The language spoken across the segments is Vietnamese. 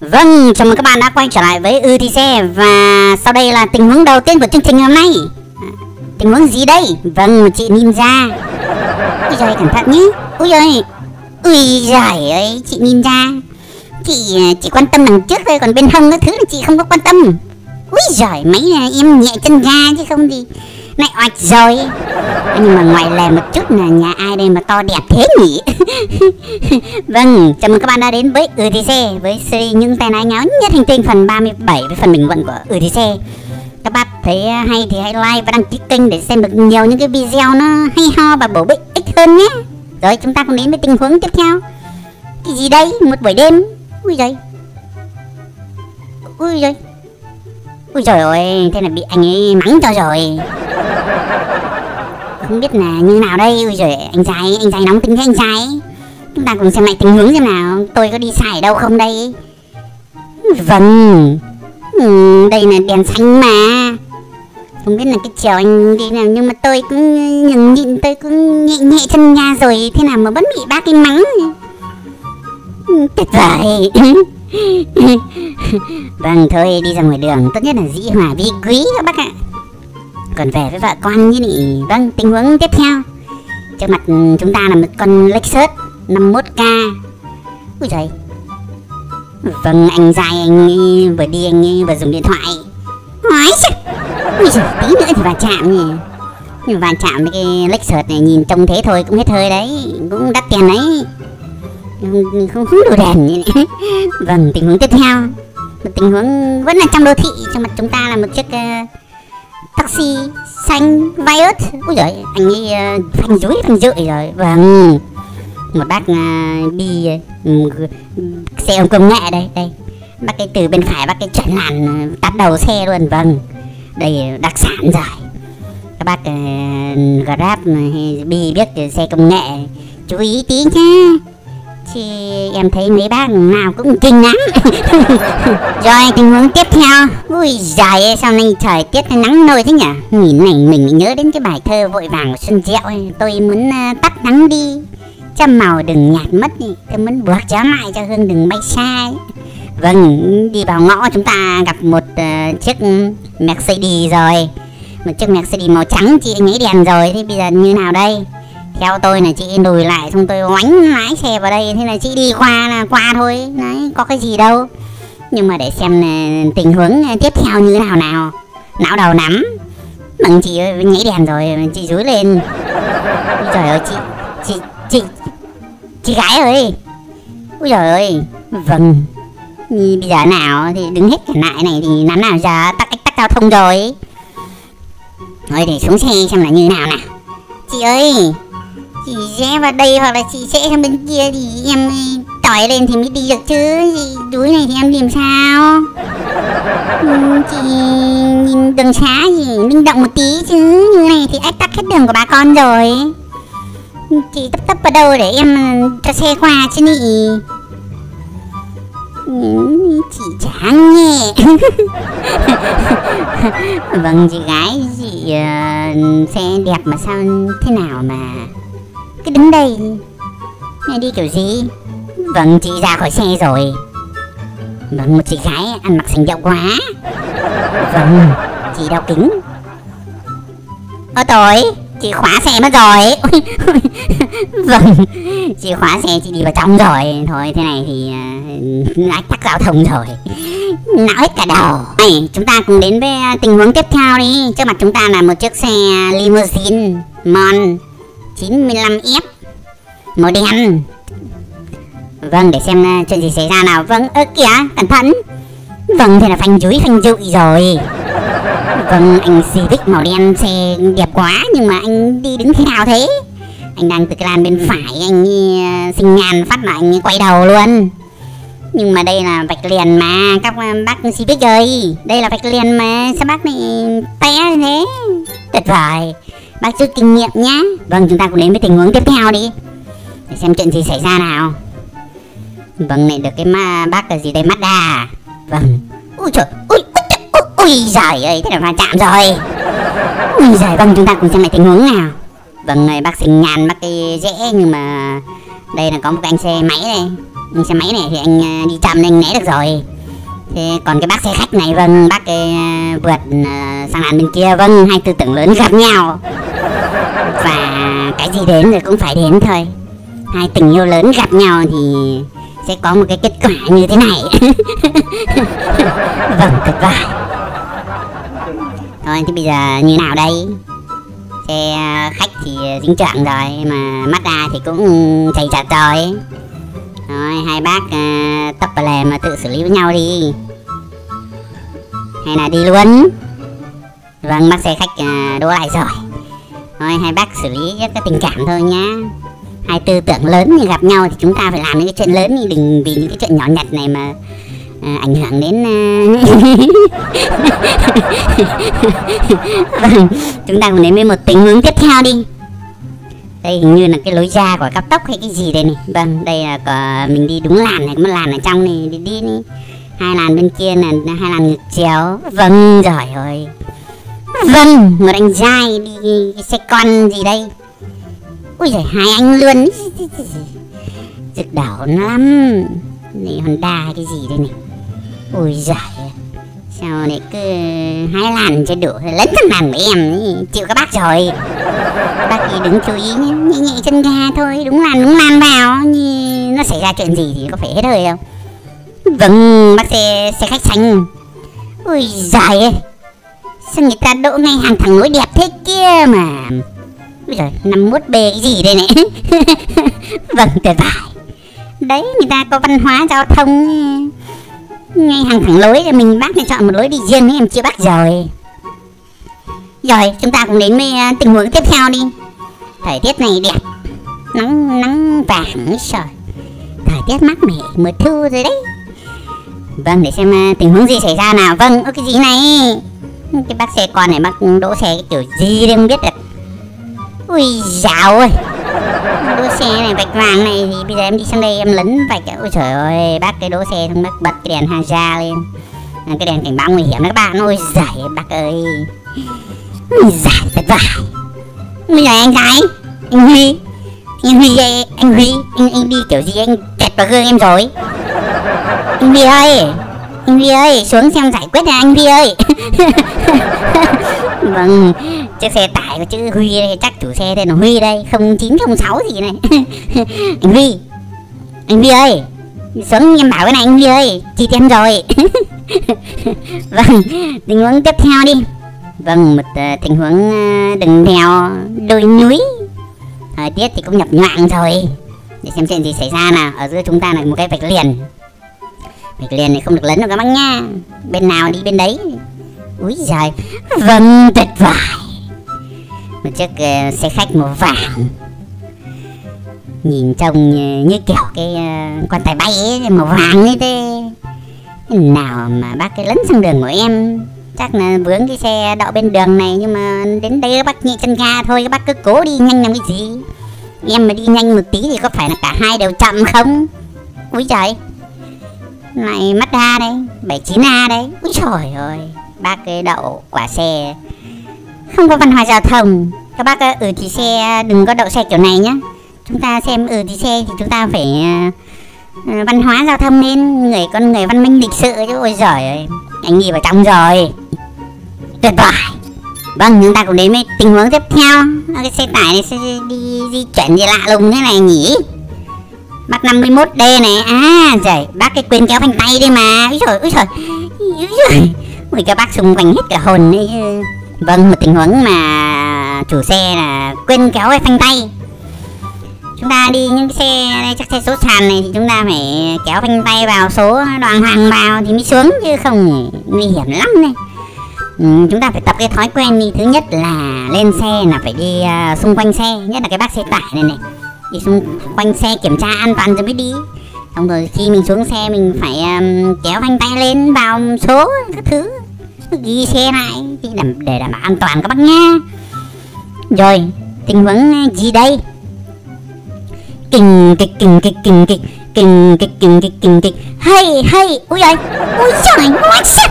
Vâng, chào mừng các bạn đã quay trở lại với UTC Xe Và sau đây là tình huống đầu tiên của chương trình hôm nay. Tình huống gì đây? Vâng, chị Ninja. Ui giời, cẩn thận nhé. Ui giời Ui giời ơi, chị Ninja. Chị chỉ quan tâm đằng trước thôi, còn bên hông cái thứ là chị không có quan tâm. Ui giời, mấy em nhẹ chân ga chứ không thì này oạch rồi. Nhưng mà ngoài lề một chút là nhà ai đây mà to đẹp thế nhỉ? Vâng, chào mừng các bạn đã đến với Ừ Thì Xe Với series những tai nái nháo nhất hành tinh phần 37 với phần bình luận của Ừ Thì Xe. Các bạn thấy hay thì hãy like và đăng ký kênh để xem được nhiều những cái video nó hay ho và bổ ích ích hơn nhé. Rồi chúng ta cùng đến với tình huống tiếp theo. Cái gì đây? Một buổi đêm. Ui giời. Ui giời. Ui trời ơi, thế là bị anh ấy mắng cho rồi. Không biết là như nào đây Ui giời anh trai, anh trai nóng tính thế anh trai. Chúng ta cùng xem lại tình huống xem nào. Tôi có đi sai ở đâu không đây? Vâng. Ừ, Đây là đèn xanh mà. Không biết là cái chiều anh đi nào Nhưng mà tôi cũng nhường nhịn Tôi cũng nhẹ nhẹ chân nha rồi Thế nào mà vẫn bị ba cái mắng. Ừ, tuyệt vời. Vâng thôi đi ra ngoài đường Tốt nhất là dĩ hòa vi quý các bác ạ. Còn về với vợ con như này Vâng tình huống tiếp theo. Trước mặt chúng ta là một con Lexus 51k Ui trời Vâng anh dài anh vừa đi anh vừa dùng điện thoại. Nói chứ Ui trời tí nữa thì vào chạm nhỉ. Nhưng vào chạm với cái Lexus này nhìn trông thế thôi cũng hết hơi đấy Cũng đắt tiền đấy. Không, không, không đủ đèn như này Vâng tình huống tiếp theo. Một tình huống vẫn là trong đô thị Trong mặt chúng ta là một chiếc uh, taxi xanh violet Ui giời anh ấy uh, phanh dối phanh rượi rồi Vâng. Một bác uh, đi uh, xe ôm công nghệ đây đây. Bác cái từ bên phải bác cái chuyển làn ờ, tắt đầu xe luôn vâng. Đây đặc sản rồi. Các bác uh, grab hay bi biết xe công nghệ chú ý tí nhá thì em thấy mấy bác nào cũng kinh lắm. Rồi tình huống tiếp theo. Ui giời sao nay thời tiết nắng nôi thế nhỉ? Nhìn này mình nhớ đến cái bài thơ vội vàng của Xuân Diệu Tôi muốn uh, tắt nắng đi Cho màu đừng nhạt mất đi. Tôi muốn buộc gió lại cho hương đừng bay xa Vâng đi vào ngõ chúng ta gặp một uh, chiếc Mercedes rồi. Một chiếc Mercedes màu trắng chị ấy đèn rồi. Thế bây giờ như nào đây? Theo tôi là chị lùi lại, xong tôi oánh lái xe vào đây, thế là chị đi qua là qua thôi. Đấy, có cái gì đâu. Nhưng mà để xem là tình huống à, tiếp theo như thế nào nào. Não đầu nắm. Bằng chị nhảy đèn rồi chị rúi lên. Ôi trời ơi, chị chị chị chị gái ơi. Ui trời ơi. Vâng. Bây giờ nào thì đứng hết cả lại này thì làm nào giờ tắc cách tắc giao thông rồi. Thôi để xuống xe xem là như nào nào. Chị ơi chị sẽ vào đây hoặc là chị sẽ sang bên kia thì em tỏi lên thì mới đi được chứ. Chị đuối này thì em làm sao? Ừ, chị nhìn đường xá gì linh động một tí chứ. Như này thì ách tắc hết đường của bà con rồi. Chị tấp tấp vào đâu để em ờ, cho xe qua chứ nhỉ? Ừ, chị chán nhẹ vâng chị gái chị uh, xe đẹp mà sao thế nào mà cứ đứng đây. Mẹ đi kiểu gì? Vâng chị ra khỏi xe rồi. Vâng một chị gái ăn mặc sành đẹp quá. Vâng chị đeo kính. Ơ tối Chị khóa xe mất rồi. Vâng Chị khóa xe chị đi vào trong rồi. Thôi thế này thì ờ, uh, ách tắc giao thông rồi. Não hết cả đầu. Này, Chúng ta cùng đến với ờ, tình huống tiếp theo đi. Trước mặt chúng ta là một chiếc xe limousine Mon. 95F Màu đen Vâng để xem ờ, chuyện gì xảy ra nào. Vâng ơ kìa cẩn thận. Vâng thì là phanh dúi phanh dụi rồi. Vâng anh Civic màu đen xe đẹp quá Nhưng mà anh đi đứng thế nào thế? Anh đang từ cái làn bên phải Anh ờ, uh, sinh ngàn phát là anh quay đầu luôn. Nhưng mà đây là vạch liền mà các ờ, bác Civic ơi. Đây là vạch liền mà Sao bác này té thế? Tuyệt vời. Bác rút kinh nghiệm nhá. Vâng chúng ta cũng đến với tình huống tiếp theo đi. Để xem chuyện gì xảy ra nào. Vâng này được cái ma bác là gì đây? Mazda à? Vâng. Ui trời Ui Ui, ui, ui giời ơi Thế là va chạm rồi. Ui giời vâng chúng ta cùng xem lại tình huống nào. Vâng này bác sinh nhàn bác cái dễ Nhưng mà Đây là có một cái anh xe máy đây. Xe máy này thì anh à, đi chậm nên anh né được rồi. Thế còn cái bác xe khách này vâng bác cái à, vượt sang làn bên kia vâng hai tư tưởng lớn gặp nhau cái gì đến rồi cũng phải đến thôi. Hai tình yêu lớn gặp nhau thì sẽ có một cái kết quả như thế này. Vâng tuyệt vời. Thôi thì bây giờ như nào đây? Xe à, khách thì à, dính trạng rồi mà mắt ra thì cũng chảy chặt rồi. Rồi hai bác à, uh, tóc vào lề mà tự xử lý với nhau đi. Hay là đi luôn. Vâng bác xe khách uh, đỗ lại rồi thôi hai bác xử lý rất cái tình cảm thôi nhá. Hai tư tưởng lớn như gặp nhau thì chúng ta phải làm những cái chuyện lớn đi đừng vì những cái chuyện nhỏ nhặt này mà à, ảnh hưởng đến vâng chúng ta cùng đến với một tình huống tiếp theo đi. Đây hình như là cái lối ra của cao tốc hay cái gì đây này. Vâng đây là có, mình đi đúng làn này có một làn ở trong này đi đi, đi. hai làn bên kia là hai làn ngược chéo vâng giỏi rồi vâng một anh trai đi xe con gì đây? Ui giời, hai anh luôn rực đỏ lắm. Này, honda cái gì đây này? Ui giời, sao lại cứ hai làn cho đủ lấn thằng làn của em chịu các bác rồi. Bác thì đứng chú ý nhé, nhẹ nhẹ chân ga thôi. Đúng làn đúng làn vào, như nó xảy ra chuyện gì thì có phải hết hơi không vâng bác xe xe khách xanh ui giời sao người ta đỗ ngay hàng thẳng lối đẹp thế kia mà? Bây giờ 51B cái gì đây này? Vâng, tuyệt vời. Đấy, người ta có văn hóa giao thông ngay hàng thẳng lối mình bác nên chọn một lối đi riêng ấy, em chưa bắt rồi. Rồi chúng ta cùng đến với à, tình huống tiếp theo đi. Thời tiết này đẹp nắng nắng vàng trời. Thời tiết mát mẻ mùa thu rồi đấy. Vâng để xem à, tình huống gì xảy ra nào. Vâng ơ cái gì này? Cái bác xe con này bác đỗ xe cái kiểu gì đấy không biết được. Ui dào ơi. Đỗ xe này vạch vàng này thì bây giờ em đi sang đây em lấn vạch ôi trời ơi bác cái đỗ xe xong bác bật cái đèn Haja lên. À, cái đèn cảnh báo nguy hiểm đó các bạn. Ôi giải bác ơi. Ôi thật vời. Bây giờ anh gái anh Huy anh Huy anh Huy anh, anh đi kiểu gì anh kẹt vào gương em rồi. Anh Huy ơi anh Huy ơi xuống xem giải quyết nha anh Huy ơi. Vâng chiếc xe tải của chữ Huy đây chắc chủ xe tên là Huy đây không chín không sáu gì này. Anh Huy anh Huy ơi xuống em bảo cái này anh Huy ơi chi tiền rồi. Vâng tình huống tiếp theo đi. Vâng một uh, tình huống uh, đừng đèo đồi núi. Thời tiết thì cũng nhập nhoạng rồi. Để xem chuyện gì xảy ra nào ở giữa chúng ta là một cái vạch liền vạch liền này không được lấn đâu các bác nha bên nào đi bên đấy. Úi giời vâng tuyệt vời. Một chiếc uh, xe khách màu vàng. Nhìn trông như, như kiểu cái uh, quan tài bay ấy, màu vàng ấy thế. Nào mà bác cái lấn sang đường của em? Chắc là vướng cái xe đậu bên đường này nhưng mà đến đây các bác nhẹ chân ga thôi các bác cứ cố đi nhanh làm cái gì? Em mà đi nhanh một tí thì có phải là cả hai đều chậm không? Úi trời này mắt a đây 79 a đấy. Úi trời ơi bác cái đậu quả xe. Không có văn hóa giao thông. Các bác ừ thì xe đừng có đậu xe kiểu này nhá. Chúng ta xem ừ thì xe thì chúng ta phải uh, văn hóa giao thông nên người con người văn minh lịch sự chứ. Ôi giời ơi anh đi vào trong rồi. Tuyệt vời. Vâng chúng ta cũng đến với tình huống tiếp theo. Cái xe tải này sẽ đi di chuyển gì lạ lùng thế này nhỉ? Bác 51D này À trời bác cái quên kéo phanh tay đi mà. Úi trời úi trời Úi trời Ui cho bác xung quanh hết cả hồn ấy Vâng một tình huống mà Chủ xe là quên kéo cái phanh tay. Chúng ta đi những cái xe đây chắc xe số sàn này thì chúng ta phải kéo phanh tay vào số đoàn hoàng vào thì mới xuống chứ không nguy hiểm lắm này ừ, chúng ta phải tập cái thói quen đi. Thứ nhất là lên xe là phải đi uh, xung quanh xe nhất là cái bác xe tải này này thì xung quanh xe kiểm tra an toàn rồi mới đi. Xong rồi khi mình xuống xe mình phải um, kéo phanh tay lên vào số các thứ. Ghi xe lại để đảm, để đảm bảo an toàn các bác nha rồi tình huống à, gì đây? Kình kịch kình kịch kình kịch kình kịch kình kịch kình kịch. Hay hay ui ơi ui trời ui trời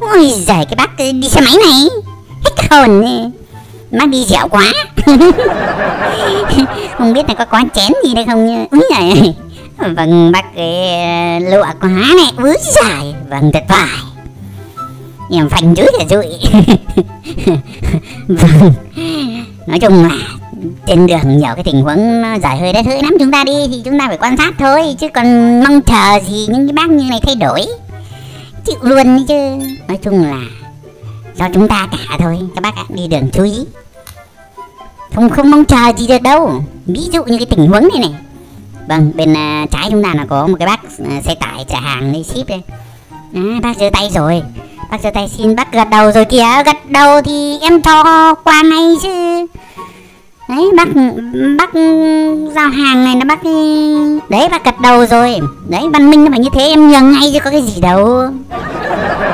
ui giời cái bác ờ, đi xe máy này. Hết hồn bác đi dẻo quá. không biết là có quán chén gì đây không nhỉ vâng bác cái ờ, lụa quá này. Úi dài vâng thật phải em phanh dưới là rụi. Vâng. Nói chung là trên đường nhiều cái tình huống nó giải hơi đất hơi lắm. Chúng ta đi thì chúng ta phải quan sát thôi, chứ còn mong chờ gì những cái bác như này thay đổi. Chịu luôn chứ. Nói chung là do chúng ta cả thôi. Các bác ạ, đi đường chú ý không không mong chờ gì được đâu. Ví dụ như cái tình huống này này. Vâng bên uh, trái chúng ta là có một cái bác uh, xe tải chở hàng đi ship đây. À, bác giơ tay rồi. Bác giơ tay xin bác gật đầu rồi kìa. Gật đầu thì em cho qua ngay chứ. Đấy bác bác giao hàng này nó bác đấy bác gật đầu rồi. Đấy văn minh nó phải như thế em nhường ngay chứ có cái gì đâu.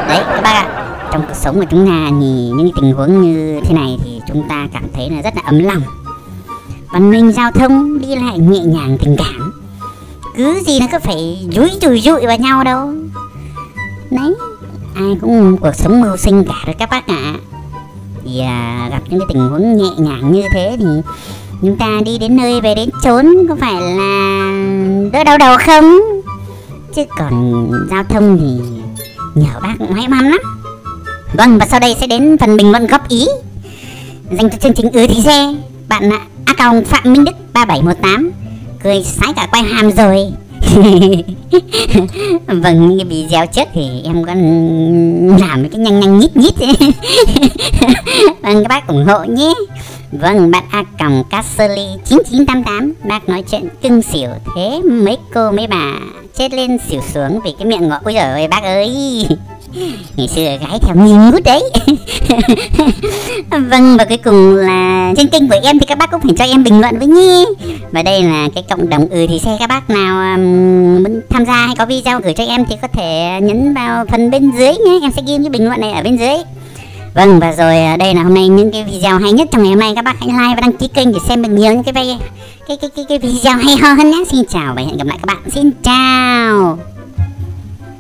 Đấy các bác ạ. Trong cuộc sống của chúng ta thì những tình huống như thế này thì chúng ta cảm thấy là rất là ấm lòng. Văn minh giao thông đi lại nhẹ nhàng tình cảm. Cứ gì nó cứ phải dúi chùi dụi vào nhau đâu. Đấy ai cũng cuộc sống mưu sinh cả rồi các bác ạ. À. thì à, gặp những cái tình huống nhẹ nhàng như thế thì chúng ta đi đến nơi về đến chốn có phải là đỡ đau đầu không? Chứ còn giao thông thì nhờ bác cũng may mắn lắm. Vâng và sau đây sẽ đến phần bình luận góp ý dành cho chương trình ứ thì xe bạn ạ a còng phạm minh đức 3718 cười sái cả quay hàm rồi. Vâng như bị video trước thì em có làm cái nhanh nhanh nhít nhít vâng các bác ủng hộ nhé. Vâng bạn a còng casserly 9988 bác nói chuyện cưng xỉu thế mấy cô mấy bà chết lên xỉu xuống vì cái miệng ngọt ôi giời ơi bác ơi. Ngày xưa gái theo nghi ngút đấy. Vâng và cuối cùng là trên kênh của em thì các bác cũng phải cho em bình luận với nhi và đây là cái cộng đồng ừ thì xe các bác nào um, muốn tham gia hay có video gửi cho em thì có thể nhấn vào phần bên dưới nhé. Em sẽ ghi cái bình luận này ở bên dưới. Vâng và rồi à, đây là hôm nay những cái video hay nhất trong ngày hôm nay. Các bác hãy like và đăng ký kênh để xem được nhiều những cái cái cái cái, cái video hay ho hơn nhé. Xin chào và hẹn gặp lại các bạn. Xin chào.